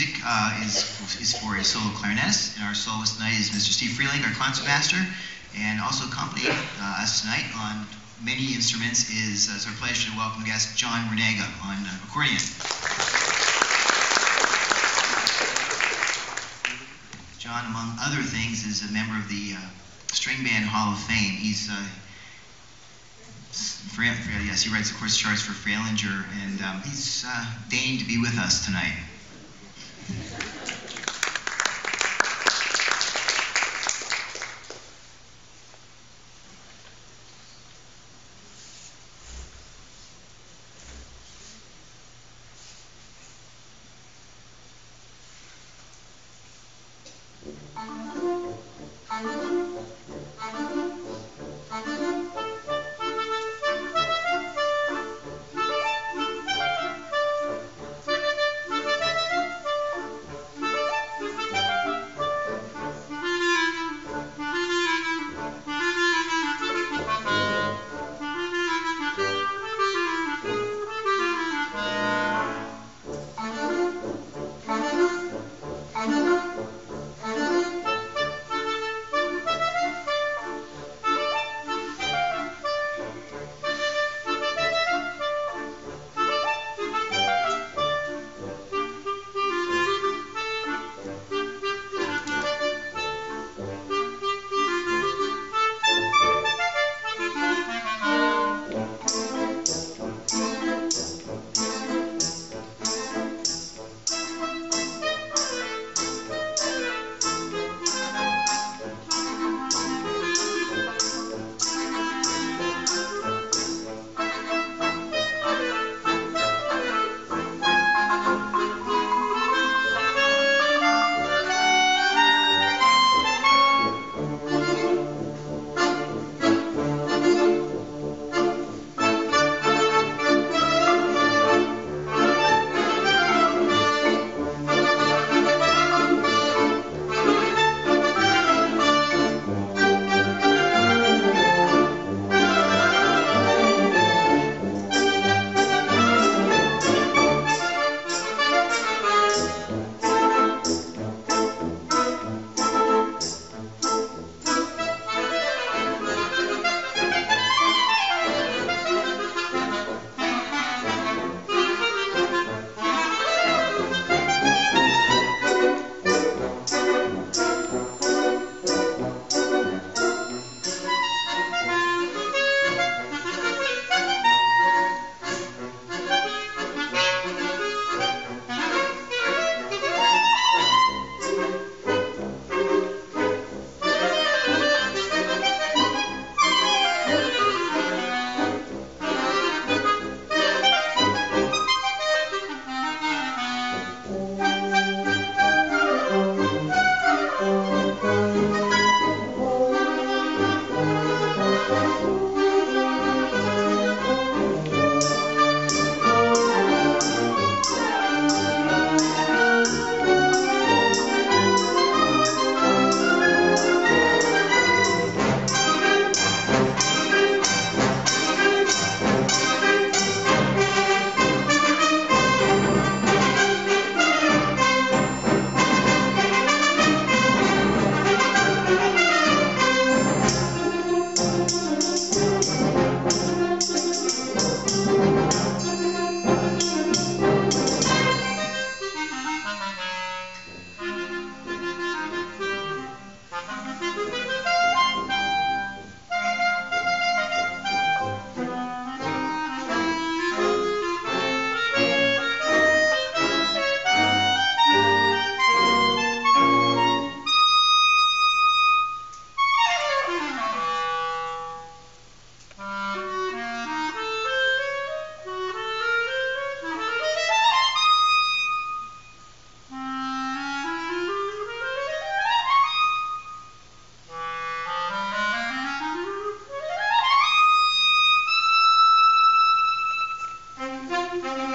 Music uh, is, is for a solo clarinetist, and our soloist tonight is Mr. Steve Frielink, our concertmaster, and also accompanying uh, us tonight on many instruments is uh, it's our pleasure to welcome guest John Wernega on uh, accordion. John, among other things, is a member of the uh, String Band Hall of Fame. He's uh, yes, he writes, of course, charts for Fralinger, and um, he's deigned to be with us tonight. Thank you. Thank you.